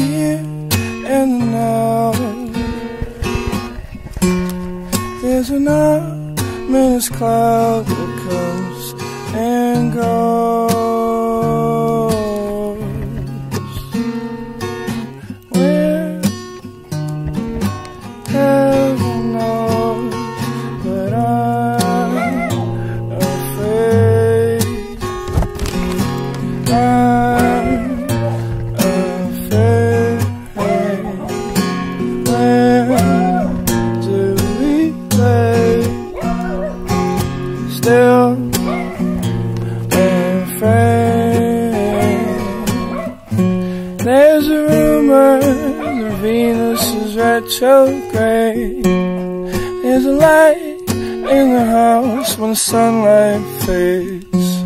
here and now. There's an ominous cloud that comes and goes. That Venus is retrograde. There's a light in the house when the sunlight fades.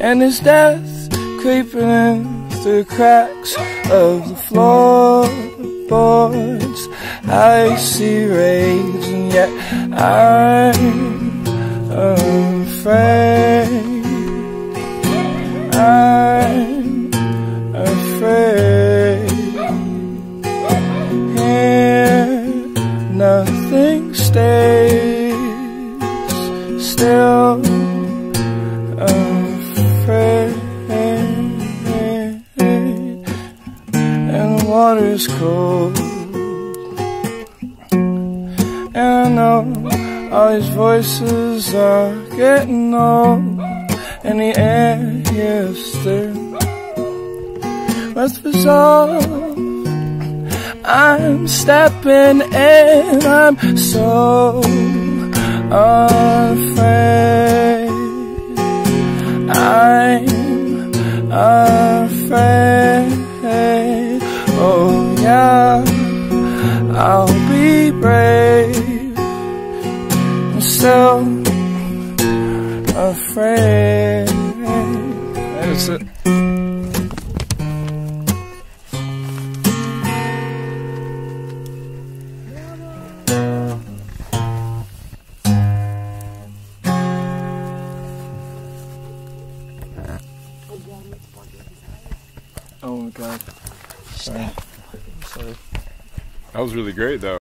And there's death creeping in through the cracks of the floorboards. I see rays, and yet I'm afraid. And the water is cold. And I know all these voices are getting old, and the air here still with resolve. I'm stepping in, I'm so afraid. I'm afraid. I'll be brave. I'm still afraid. That's it. Oh my god. Sorry. Sorry. That was really great, though.